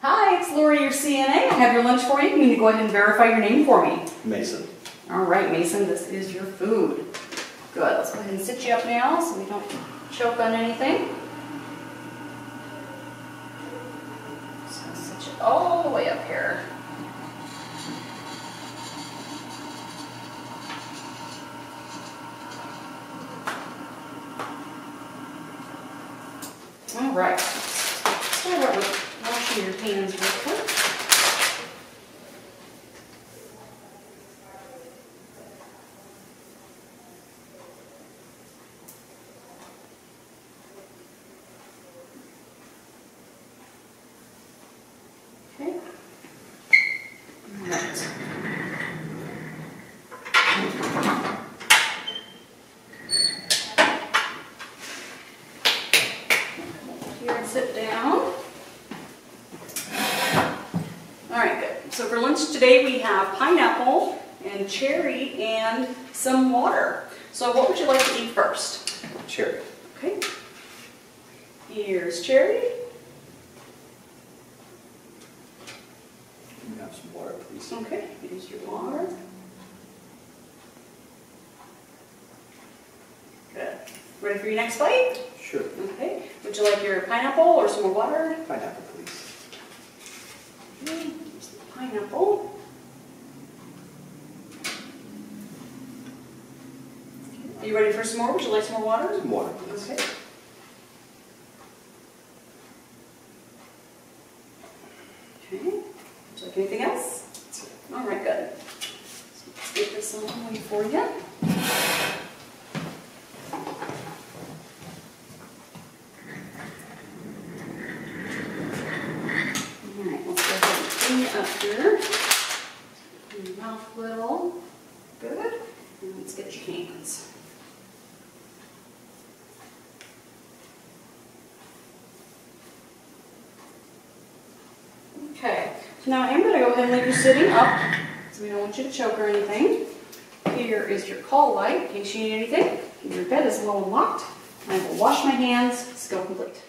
Hi, it's Lori, your CNA. I have your lunch for you. You need to go ahead and verify your name for me. Mason. All right, Mason, this is your food. Good, let's go ahead and sit you up now so we don't choke on anything. Just gonna sit you all the way up here. All right, washing your hands real quick. Okay. Here sit down. All right, good. So for lunch today, we have pineapple and cherry and some water. So what would you like to eat first? Cherry. Okay. Here's cherry. Can you have some water, please? Okay, here's your water. Good. Ready for your next bite? Sure. Okay. Would you like your pineapple or some more water? Pineapple, please. Okay, here's the pineapple. Are you ready for some more? Would you like some more water? Some water, please. Okay. Okay. Would you like anything else? All right, good. So let's get this on the way for you. All right, let's go Clean your mouth little. Good. And let's get your hands. Okay, so now I'm gonna go ahead and leave you sitting up, so we don't want you to choke or anything. Here is your call light, in case you need anything. Your bed is well and locked. I will wash my hands, skill complete.